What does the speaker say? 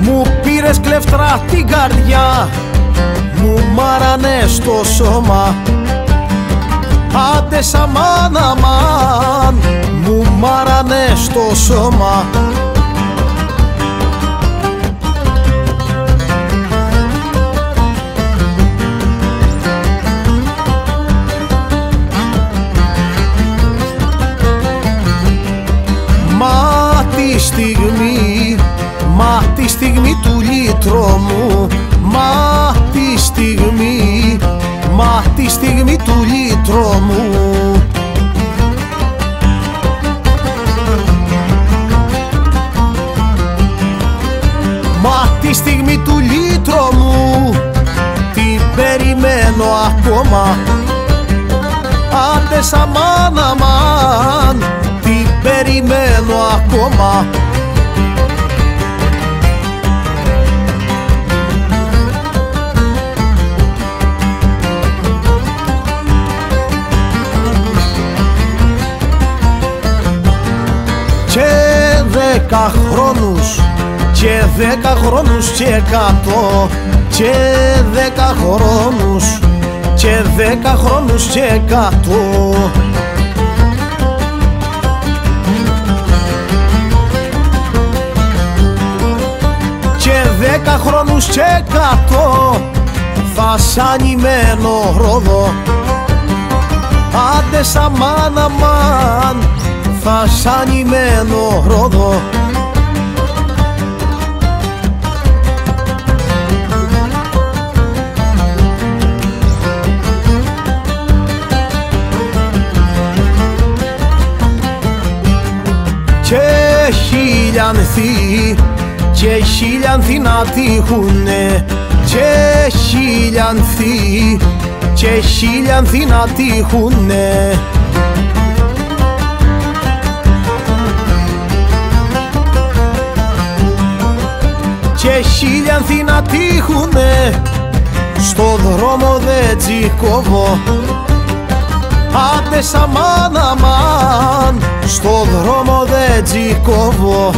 Μου πήρες κλεφτρά την καρδιά Μου μάρανε στο σώμα. Άντε σαμάν αμάν Μου μάρανε στο σώμα στιγμή, μα τη στιγμή του λύτρου Μα τη στιγμή, μα τη στιγμή του λύτρου Μα τη στιγμή του λύτρου μου Την περιμένω ακόμα. Άντε σαμάν αμάν Την περιμένω ακόμα δέκα χρόνους και δέκα χρόνους και εκατό και δέκα χρόνους και δέκα χρόνους και εκατό. Και δέκα χρόνους και εκατό θα σαν ημένο ρόδο. Άντε σαμάν αμάν θα σαν ημένο ρόδο και χιλιανθοί και χιλιανθοί να τύχουνε. Και χιλιανθοί και χιλιανθοί να τύχουνε και χιλιανθοί να τύχουνε. Στο δρόμο δεν τσικόβω Άντε σαμάν αμάν στο δρόμο δεν τσικόβω